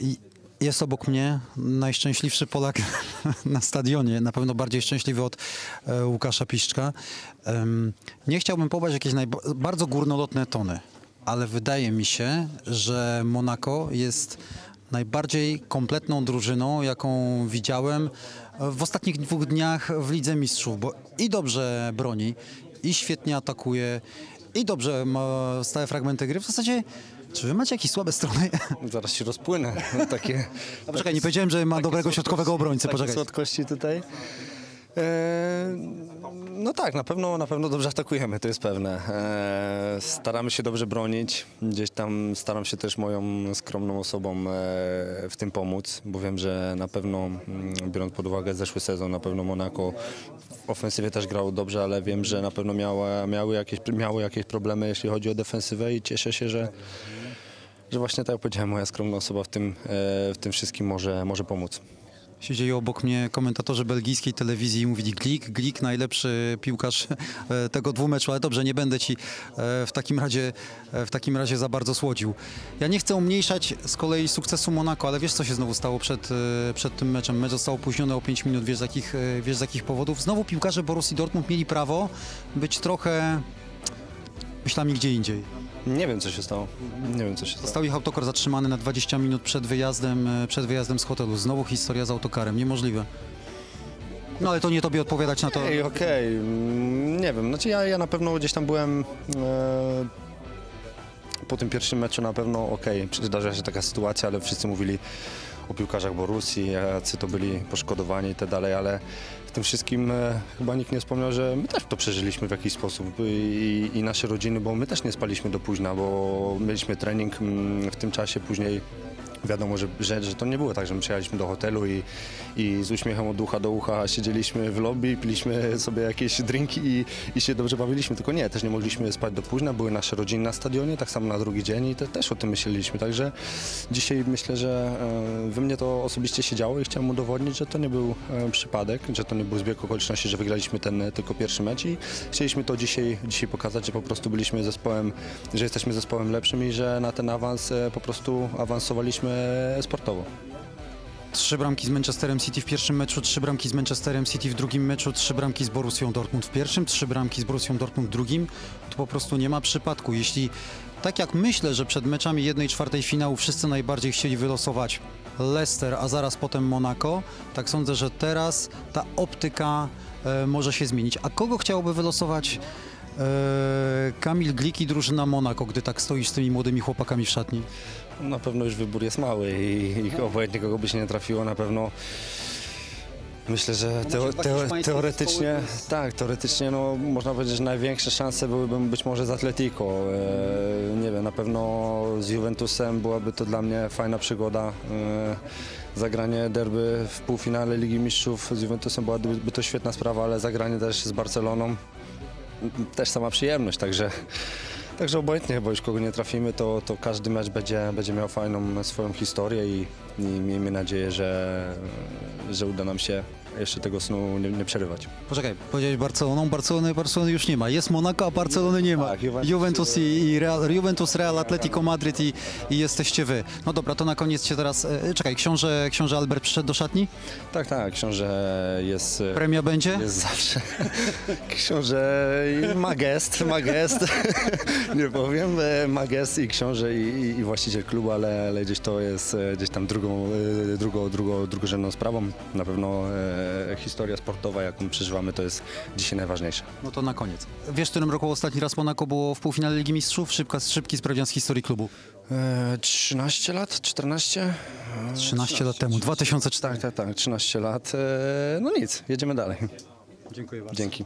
i jest obok mnie najszczęśliwszy Polak na stadionie, na pewno bardziej szczęśliwy od e, Łukasza Piszczka. Nie chciałbym pobrać jakieś bardzo górnolotne tony, ale wydaje mi się, że Monaco jest najbardziej kompletną drużyną, jaką widziałem w ostatnich dwóch dniach w Lidze Mistrzów, bo i dobrze broni, i świetnie atakuje, i dobrze ma stałe fragmenty gry. W zasadzie, czy wy macie jakieś słabe strony? Zaraz się rozpłynę. Takie, A poczekaj, nie powiedziałem, że ma dobrego środkowego obrońcę, poczekaj. słodkości tutaj. E, no tak, na pewno, na pewno dobrze atakujemy, to jest pewne. E, staramy się dobrze bronić. Gdzieś tam staram się też moją skromną osobą e, w tym pomóc, bo wiem, że na pewno, mm, biorąc pod uwagę zeszły sezon, na pewno Monaco w ofensywie też grało dobrze, ale wiem, że na pewno miały, jakieś, miały jakieś problemy, jeśli chodzi o defensywę i cieszę się, że, że właśnie tak jak powiedziałem, moja skromna osoba w tym, w tym wszystkim może, może pomóc. Siedzieli obok mnie komentatorzy belgijskiej telewizji i mówili Glik, Glik najlepszy piłkarz e, tego dwumeczu, ale dobrze, nie będę ci e, w takim razie, e, w takim razie za bardzo słodził. Ja nie chcę umniejszać z kolei sukcesu Monako, ale wiesz co się znowu stało przed, przed tym meczem? Mecz został opóźniony o 5 minut, wiesz z jakich, wiesz z jakich powodów? Znowu piłkarze Borussii Dortmund mieli prawo być trochę myślami gdzie indziej. Nie wiem, co się stało. Nie wiem, co się stało. Został ich autokar zatrzymany na 20 minut przed wyjazdem, e, przed wyjazdem z hotelu. Znowu historia z autokarem. Niemożliwe. No ale to nie tobie odpowiadać na to. Okej, okej. Mm, Nie wiem, znaczy ja, ja na pewno gdzieś tam byłem e, po tym pierwszym meczu na pewno okej, zdarzyła się taka sytuacja, ale wszyscy mówili o piłkarzach Borussii, jacy to byli poszkodowani i tak dalej, ale w tym wszystkim e, chyba nikt nie wspomniał, że my też to przeżyliśmy w jakiś sposób i, i nasze rodziny, bo my też nie spaliśmy do późna, bo mieliśmy trening mm, w tym czasie później Wiadomo, że, że, że to nie było tak, że my przyjechaliśmy do hotelu i, i z uśmiechem od ucha do ucha siedzieliśmy w lobby, piliśmy sobie jakieś drinki i, i się dobrze bawiliśmy. Tylko nie, też nie mogliśmy spać do późna, były nasze rodziny na stadionie, tak samo na drugi dzień i te, też o tym myśleliśmy. Także dzisiaj myślę, że e, we mnie to osobiście się działo i chciałem udowodnić, że to nie był e, przypadek, że to nie był zbieg okoliczności, że wygraliśmy ten e, tylko pierwszy mecz i chcieliśmy to dzisiaj, dzisiaj pokazać, że po prostu byliśmy zespołem, że jesteśmy zespołem lepszym i że na ten awans po prostu awansowaliśmy sportowo. Trzy bramki z Manchesterem City w pierwszym meczu, trzy bramki z Manchesterem City w drugim meczu, trzy bramki z Borussią Dortmund w pierwszym, trzy bramki z Borussią Dortmund w drugim. To po prostu nie ma przypadku. Jeśli tak jak myślę, że przed meczami 1 czwartej finału wszyscy najbardziej chcieli wylosować Leicester, a zaraz potem Monaco, tak sądzę, że teraz ta optyka e, może się zmienić. A kogo chciałoby wylosować e, Kamil Glik i drużyna Monaco, gdy tak stoisz z tymi młodymi chłopakami w szatni? Na pewno już wybór jest mały i, i obojętnie kogo by się nie trafiło, na pewno myślę, że teo, teo, teoretycznie, tak, teoretycznie no, można powiedzieć, że największe szanse byłyby być może z Atletico. E, nie wiem, na pewno z Juventusem byłaby to dla mnie fajna przygoda. E, zagranie derby w półfinale Ligi Mistrzów z Juventusem byłaby to świetna sprawa, ale zagranie też z Barceloną też sama przyjemność, także Także obojętnie, bo już kogo nie trafimy, to, to każdy mecz będzie, będzie miał fajną swoją historię i, i miejmy nadzieję, że, że uda nam się jeszcze tego snu nie, nie przerywać. Poczekaj, powiedziałeś Barceloną, Barcelony, Barcelony już nie ma. Jest Monaco, a Barcelony nie ma. Tak, Juventus- Juventus i, i Real, Juventus, Real, Atletico Madryt i, i jesteście wy. No dobra, to na koniec się teraz... E, czekaj, książę, książę Albert przyszedł do szatni? Tak, tak, książę jest... e, Premia będzie? Jest zawsze. Książę ma gest, ma gest. Nie powiem, e, ma gest i książę i, i, i właściciel klubu, ale, ale gdzieś to jest e, gdzieś tam drugą, e, drugą, drugą, drugorzędną sprawą. Na pewno e, historia sportowa, jaką przeżywamy, to jest dzisiaj najważniejsze. No to na koniec. Wiesz, w którym roku ostatni raz Monaco było w półfinale Ligi Mistrzów? Szybka, szybki sprawdzian z historii klubu. E, 13 lat, 14? E, 13 lat temu, 2004. Tak, tak, tak, 13 lat. E, No nic, jedziemy dalej. Dziękuję bardzo. Dzięki.